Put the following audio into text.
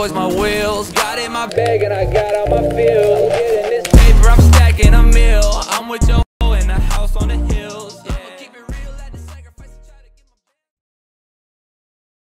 boys my wheels. Got in my bag and I got out my feels.